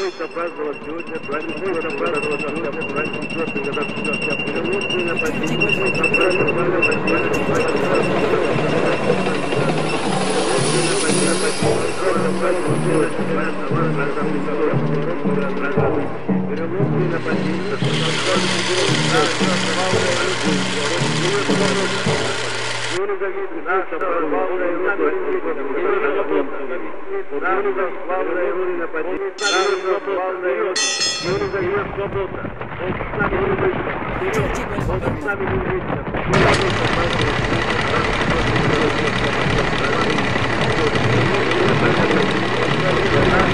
Приходится праздновать сегодня, приходится праздновать сегодня, праздник 4 года 4 перевозки на падение. Перевозки на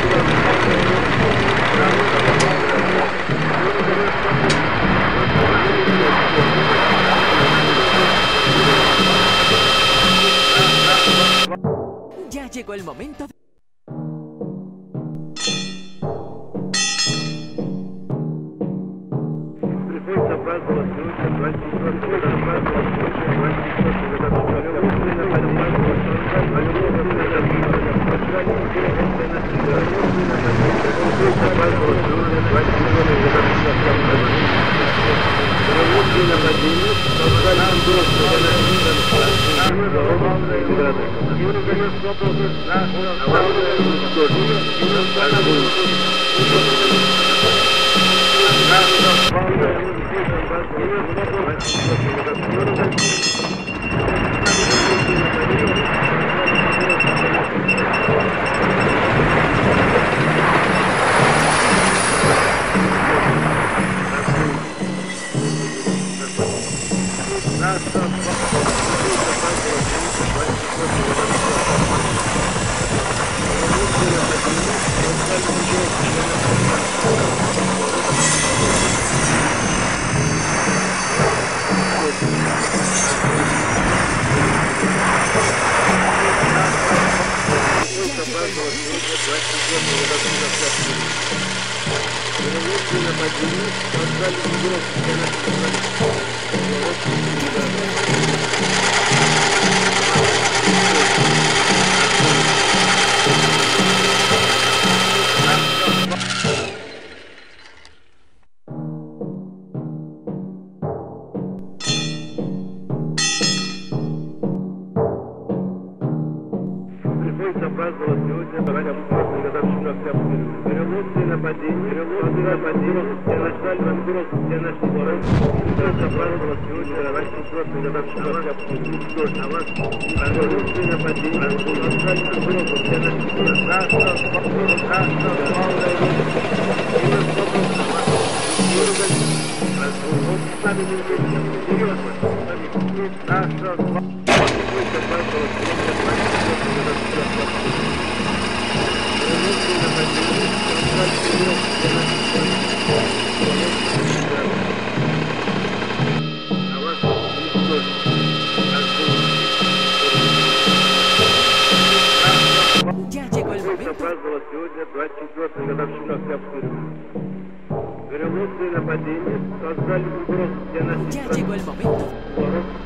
Ya llegó el momento de... Приходится 4 года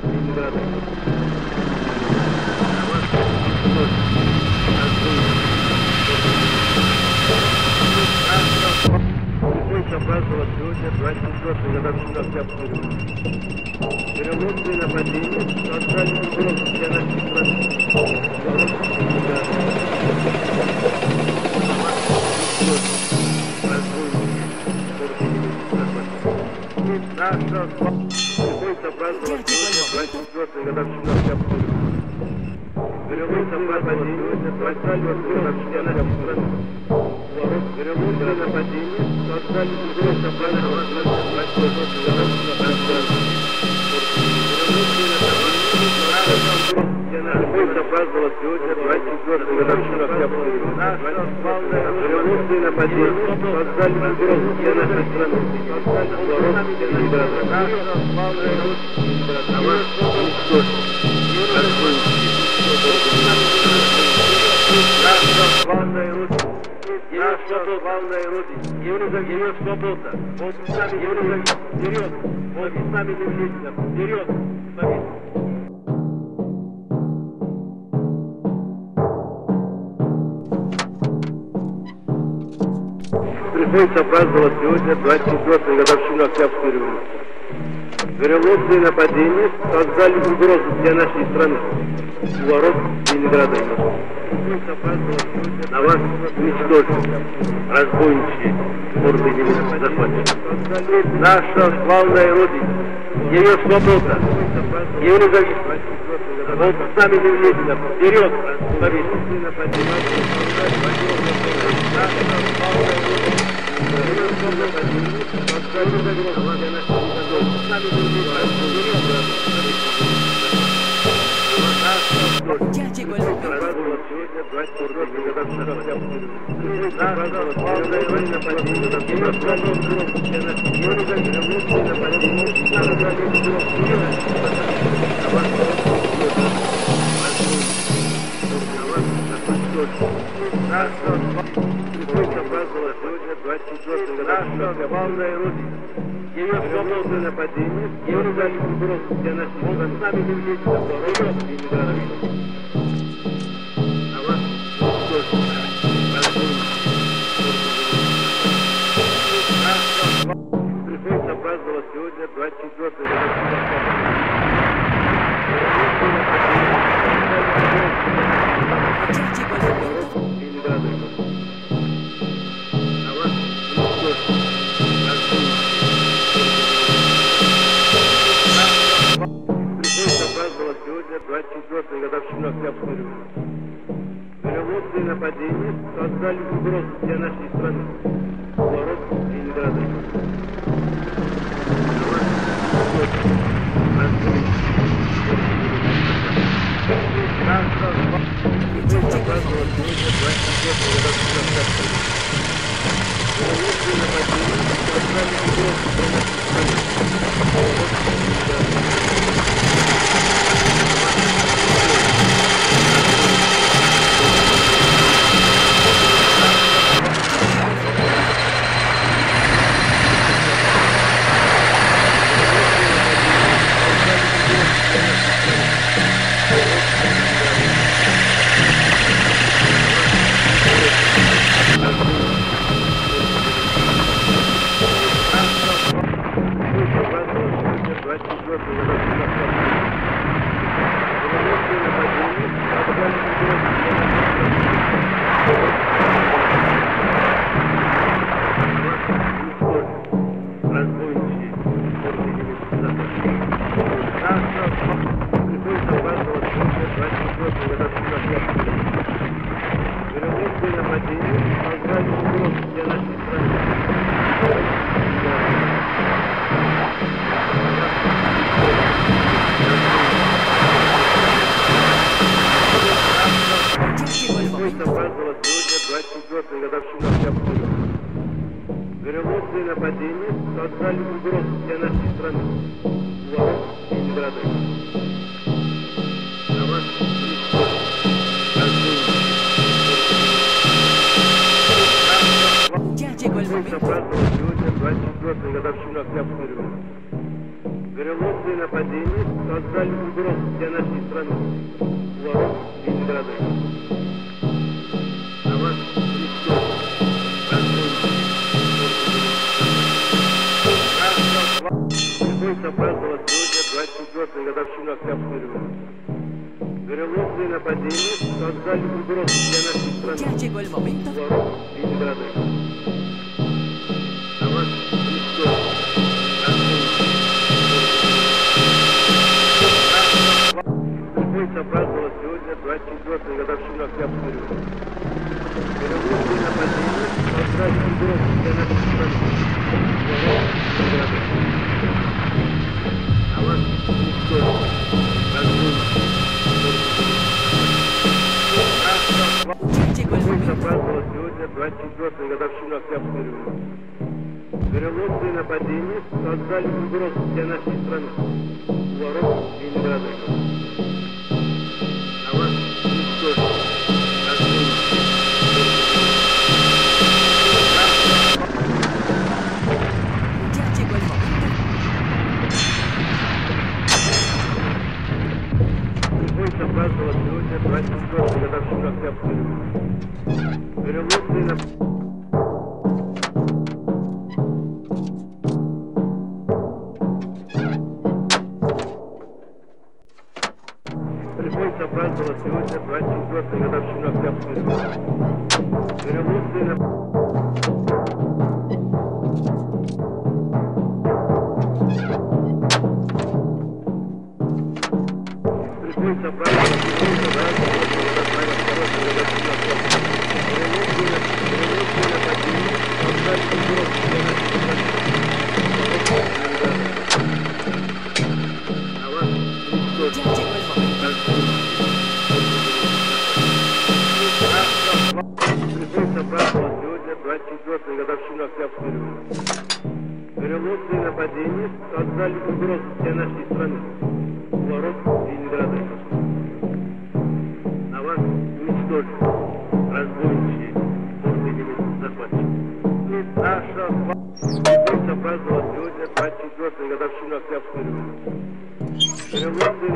Ленинграда. Приходится праздновать сегодня 24 годовщину Октябрьской революции. Перевозки и нападения создали угрозу для нашей приходится праздновать сегодня 24 годовщину Октябрьской. Перевозка праздновать сегодня 24 годовщину Октябрьской Ворот перевозка нападения создали угрозу праздновать 24 годовщину Октябрьской Приходится праздновать сегодня 24 годовщину Октябрьской Перевозки и нападения создали угрозу для нашей страны. Ворот Ленинграда. Наша славная Родина. Наша славная Родина. Ее свобода. Вот с нами вперед. Вот с нами Евроза, вперед. Приходится праздновать сегодня 24-ю годовщину Октябрьской революции. Революции нападения создали угрозу для нашей страны. У ворот Ленинграда и Москвы. На вас уничтожили разбойничьи морды немецких захватчиков. Наша славная Родина, ее свобода, ее независимость. Вот с нами вперед, Ya llegó el momento. Наша главная Родина. Ее свободное нападение, ее угрозу для нашей страны. С нами не влезет оборона угрозу для нашей страны. Ворот Ленинграда. На вас сегодня 24 годовщину Октябрьской революции. Революции нападения создали угрозу для нашей страны. Ворот Ленинграда. Приходится праздновать сегодня 24 годовщину Октябрьской революции. Революции нападения создали угрозу для нашей страны. Ya llegó el momento. Ленинграда. На вас Приходится праздновать сегодня 24 годовщину Октябрьской революции. Революции нападения создали угрозу для нашей страны. Ленинграда. 24-й годовщину Октябрьской революции. Вероломные нападения создали угрозу для нашей страны, воров и недоотдыхов. Приходится праздновать сегодня 24 годовщину Октябрьской революции. Революции на...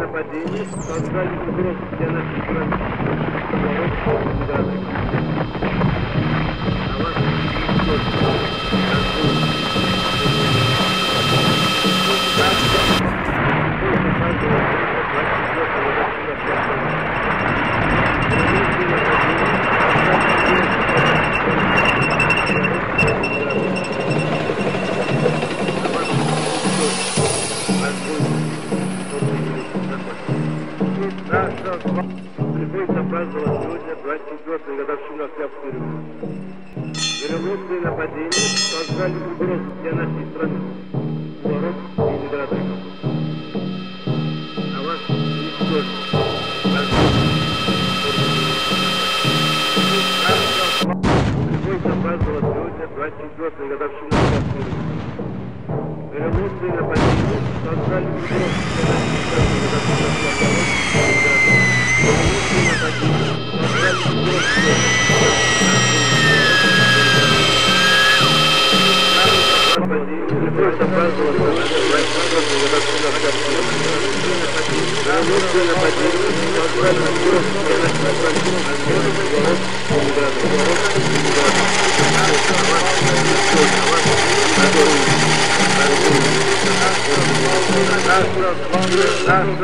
Революции нападения создали угрозу для нашей страны. Поворот Ленинграда и Москвы. А вас праздновать сегодня 24 годовщину Октябрьской революции. Революции нападения создали угрозу для нашей страны. Поворот Ленинграда и Москвы. А вас уничтожили. Приходится праздновать сегодня 24 годовщину Октябрьской революции. Революции нападения создали угрозу для нашей страны. Революции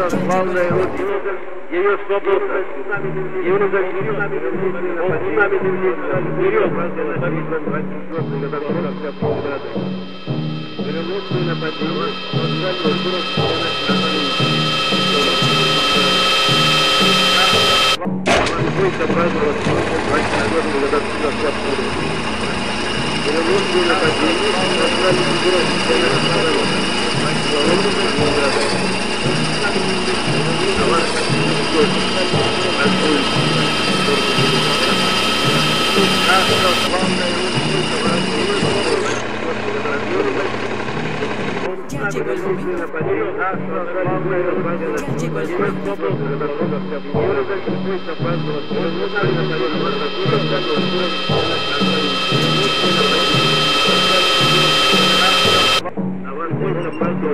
Наша славная Родина, ее свобода, ее независимость, он с нами Революции нападения создали угрозу для нашей страны. Приходится праздновать сегодня 24 годовщину Октябрьской революции. Революции нападения создали угрозу для нашей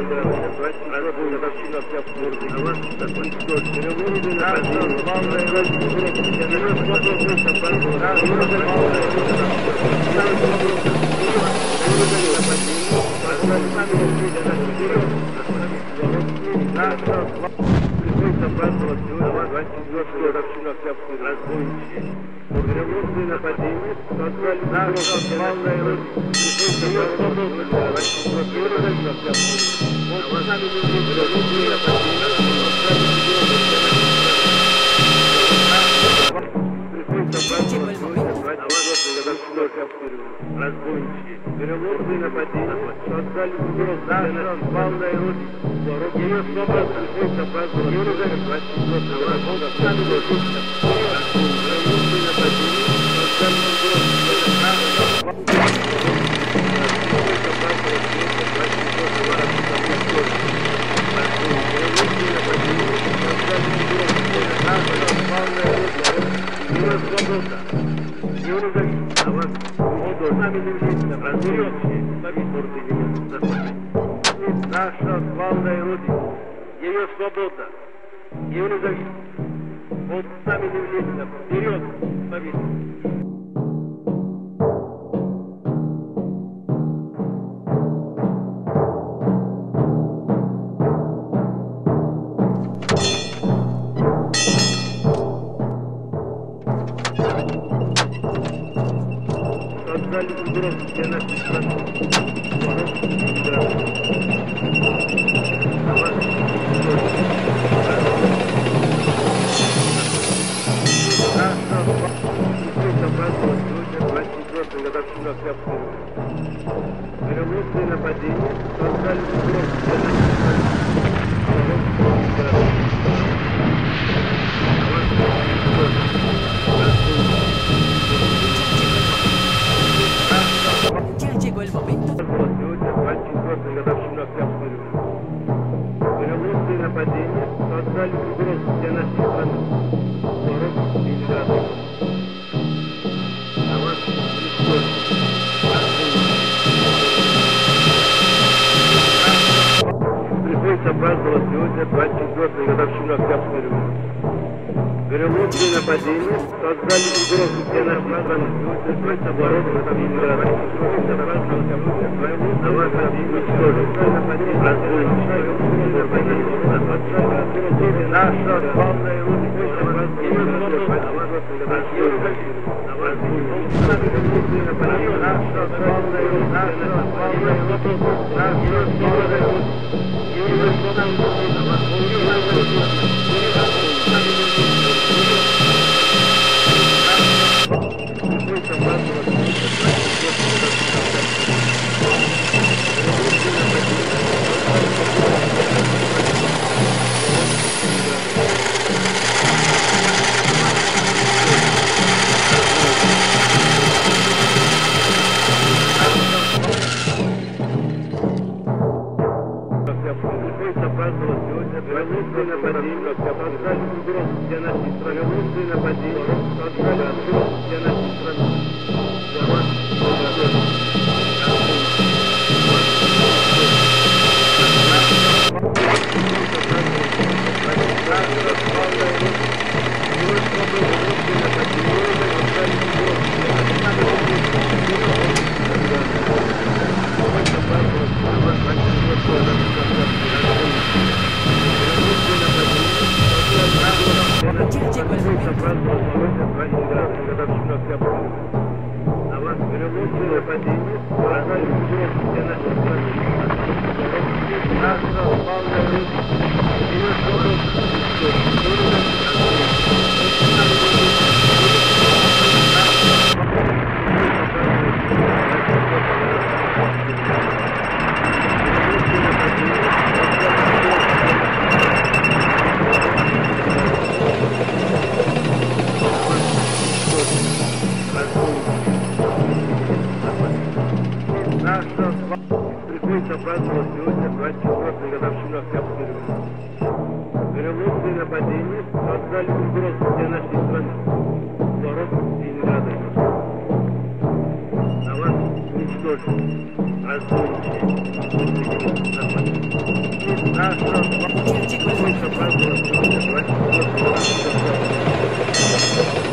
страны. Поворот Ленинграда. 24 годовщину Октябрьской революции. Разбойничьи. Революции нападения. Создали угрозу нашей славной Родины. Ее свобода сегодня 24 годовщину Октябрьской Революции нападения создали угрозу для нашей Наша славная Родина, ее свобода, ее независимость. Вот сами не влезем, вперед, победа! Революции нападения создали угрозу для нашей страны. нас обрадовала сегодня 24-я годовщина Октябрьской революции. Перелом день нападения создали угрозу, где нас названы сегодня 22 года Российской Нефтегольф.